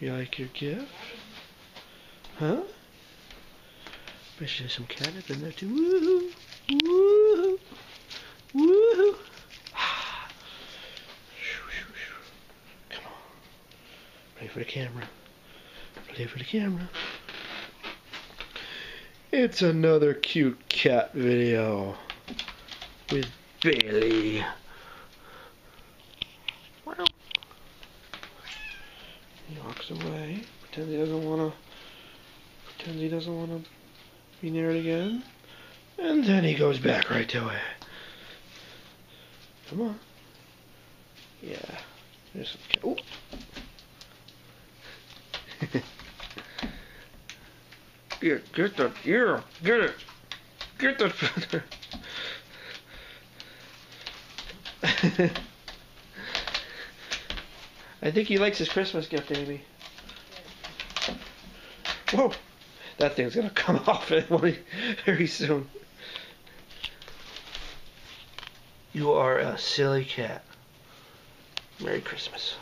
You like your gift? Huh? Bet there's some cat up in there too. Woo! Woo! Woo! Come on. Play for the camera. Play for the camera. It's another cute cat video with Bailey. He walks away, pretends he doesn't want to, pretends he doesn't want to be near it again, and then he goes back right to it. Come on. Yeah. There's some. Ooh. get, get that ear. Get it. Get that feather. I think he likes his Christmas gift, Amy. Whoa! That thing's gonna come off very soon. You are a silly cat. Merry Christmas.